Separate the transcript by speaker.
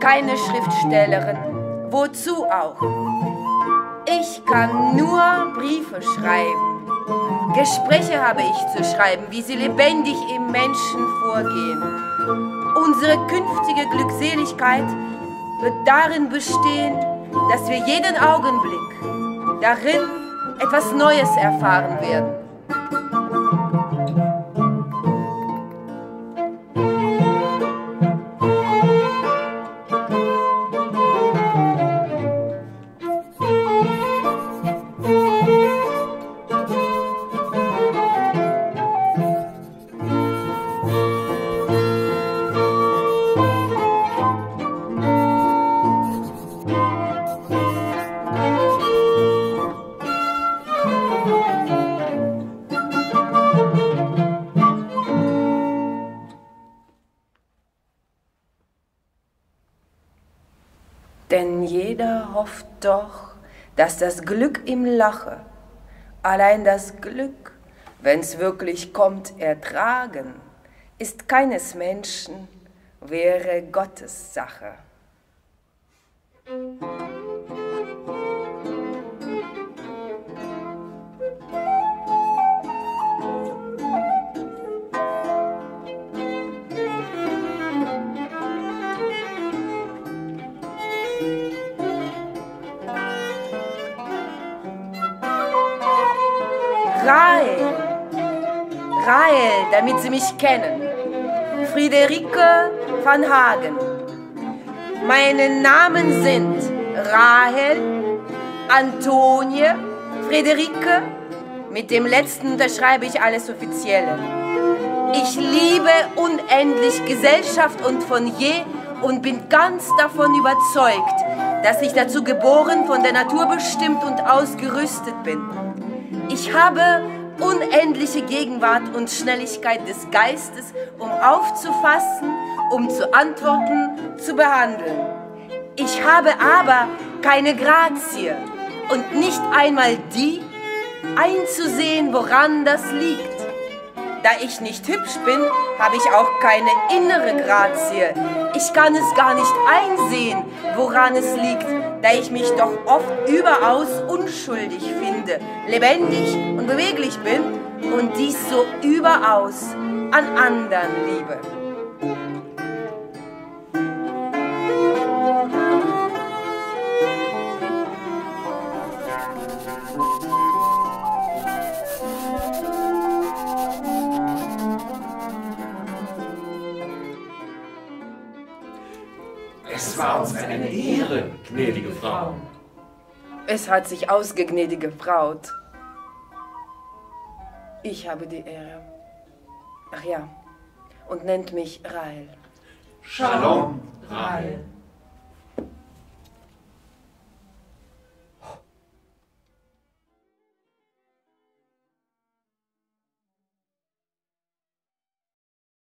Speaker 1: keine Schriftstellerin. Wozu auch? Ich kann nur Briefe schreiben. Gespräche habe ich zu schreiben, wie sie lebendig im Menschen vorgehen. Unsere künftige Glückseligkeit wird darin bestehen, dass wir jeden Augenblick darin etwas Neues erfahren werden. Denn jeder hofft doch, dass das Glück ihm lache. Allein das Glück, wenn's wirklich kommt, ertragen, ist keines Menschen, wäre Gottes Sache. Rahel, Rahel, damit Sie mich kennen. Friederike van Hagen. Meine Namen sind Rahel, Antonie, Friederike. Mit dem letzten unterschreibe ich alles Offizielle. Ich liebe unendlich Gesellschaft und von je und bin ganz davon überzeugt, dass ich dazu geboren, von der Natur bestimmt und ausgerüstet bin. Ich habe unendliche Gegenwart und Schnelligkeit des Geistes, um aufzufassen, um zu antworten, zu behandeln. Ich habe aber keine Grazie und nicht einmal die, einzusehen, woran das liegt. Da ich nicht hübsch bin, habe ich auch keine innere Grazie. Ich kann es gar nicht einsehen, woran es liegt, da ich mich doch oft überaus unschuldig finde, lebendig und beweglich bin und dies so überaus an anderen liebe.
Speaker 2: Es war uns eine Ehre, gnädige Frau.
Speaker 1: Es hat sich ausgegnädige Braut. Ich habe die Ehre. Ach ja, und nennt mich Rahel.
Speaker 2: Shalom, Rahel.